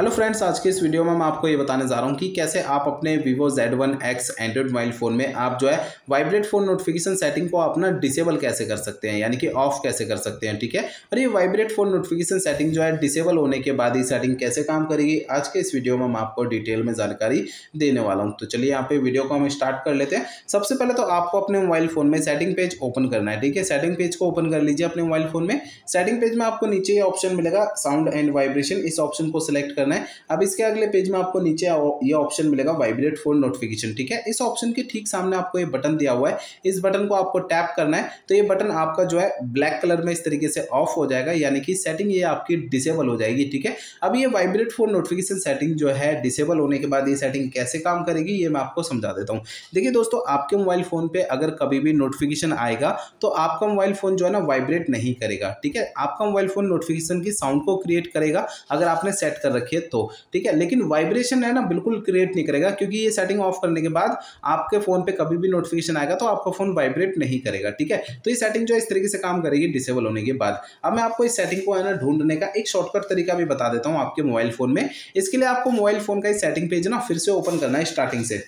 Hello friends आज के इस वीडियो में मैं आपको ये बताने जा रहा हूँ कि कैसे आप अपने Z1 X Android mobile phone में आप जो है वाइब्रेट फ़ोन नोटिफिकेशन सेटिंग को अपना डिसेबल कैसे कर सकते हैं, यानी कि ऑफ़ कैसे कर सकते हैं, ठीक है? और ये वाइब्रेट फ़ोन नोटिफिकेशन सेटिंग जो है डिसेबल होने के बाद ये सेटिंग कैसे काम करेगी, आज के इस वीडियो में मैं आपको डिटेल में जानकारी देने वाला हूँ। तो चलिए यहाँ पे वीडियो को हम स्टार्ट कर लेते हैं। सबसे पहले तो आपको अपने मोबाइल फ़ोन में सेटिंग पेज ओपन करना है, ठीक है? सेटिंग पेज को ओपन कर लीजिए अपने मोबाइल फ़ोन में। सेटिंग पेज में आपको नीचे ये ऑप्शन मिलेगा साउंड एंड वाइब्रेशन इस ऑप्शन को सिलेक्ट करना है। अब इसके अगले पेज में आपको नीचे ये ऑप्शन मिलेगा वाइब्रेट फ़ोन नोटिफिकेशन ठीक है? इस ऑप्शन के ठीक सामने आपको ये बटन दिया हुआ है। इस बटन को आपको टैप करना है तो ये बटन आपका जो है ब्लैक कलर में इस तरीके से ऑफ़ हो जाएगा, यानी कि सेटिंग ये आपकी डिसेबल हो जाएगी, ठीक है? अब ये वाइब्रेट फ़ोन नोटिफिकेशन सेटिंग जो है डिसेबल होने के बाद ये सेटिंग कैसे काम करेगी, ये मैं आपको समझा देता हूँ। देखिए दोस्तों, आपके मोबाइल फ़ोन पे अगर कभी भी नोटिफिकेशन आएगा तो आपका मोबाइल फ़ोन जो है ना वाइब्रेट नहीं करेगा, ठीक है? आपका मोबाइल फ़ोन नोटिफिकेशन की साउंड को क्रिएट करेगा, अगर आपने सेट कर रखी है तो ठीक है? लेकिन वाइब्रेशन है ना, बिल्कुल क्रिएट नहीं करेगा, क्योंकि ये सेटिंग ऑफ़ करने के बाद आपके फ़ोन पे कभी भी नोटिफिकेशन आएगा तो आपका फ़ोन वाइब्रेट नहीं करेगा, ठीक है? तो ये सेटिंग जो इस तरीके से काम करेगी डिसेबल होने के बाद। अब मैं आपको इस सेटिंग को, है ना, ढूँढने का एक शॉर्टकट तरीका भी बता देता हूँ आपके मोबाइल फ़ोन में। इसके लिए आपको मोबाइल फ़ोन का सेटिंग पेज ना, फिर से ओपन करना है स्टार्टिंग से।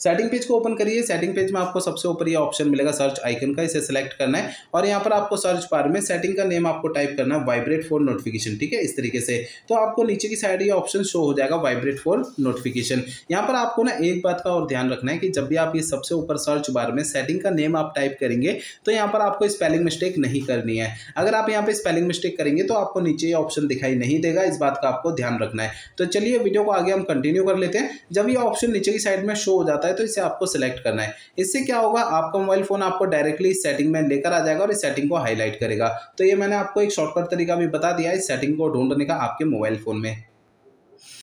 सेटिंग पेज को ओपन करिए। सेटिंग पेज में आपको सबसे ऊपर ये ऑप्शन मिलेगा सर्च आइकन का, इसे सेलेक्ट करना है। और यहाँ पर आपको सर्च बार में सेटिंग का नेम आपको टाइप करना है वाइब्रेट फोर नोटिफिकेशन ठीक है? इस तरीके से। तो आपको नीचे की साइड ये ऑप्शन शो हो जाएगा वाइब्रेट फोर नोटिफिकेशन यहाँ पर आपको ना एक बात का और ध्यान रखना है कि जब भी आप ये सबसे ऊपर सर्च बार में सेटिंग का नेम आप टाइप करेंगे तो यहाँ पर आपको स्पेलिंग मिस्टेक नहीं करनी है। अगर आप यहाँ पे स्पेलिंग मिस्टेक करेंगे तो आपको नीचे ये ऑप्शन दिखाई नहीं देगा। इस बात का आपको ध्यान रखना है। तो चलिए वीडियो को आगे हम कंटिन्यू कर लेते हैं। जब ये ऑप्शन नीचे की साइड में शो हो जाता है तो इसे आपको सिलेक्ट सेलेक्ट करना है। इससे क्या होगा, आपका मोबाइल फ़ोन आपको डायरेक्टली इस सेटिंग में लेकर आ जाएगा और इस सेटिंग को हाईलाइट करेगा। तो ये मैंने आपको एक शॉर्टकट तरीका भी बता दिया इस सेटिंग को ढूँढने का आपके मोबाइल फ़ोन में।